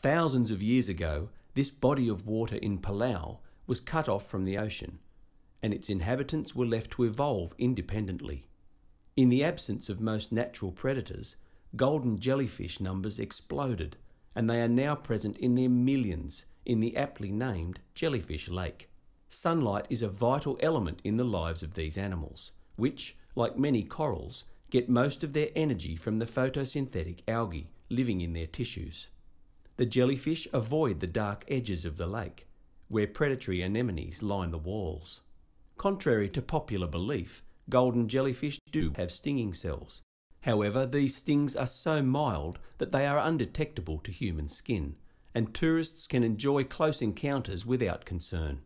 Thousands of years ago, this body of water in Palau was cut off from the ocean, and its inhabitants were left to evolve independently. In the absence of most natural predators, golden jellyfish numbers exploded, and they are now present in their millions in the aptly named Jellyfish Lake. Sunlight is a vital element in the lives of these animals, which, like many corals, get most of their energy from the photosynthetic algae living in their tissues. The jellyfish avoid the dark edges of the lake, where predatory anemones line the walls. Contrary to popular belief, golden jellyfish do have stinging cells. However, these stings are so mild that they are undetectable to human skin, and tourists can enjoy close encounters without concern.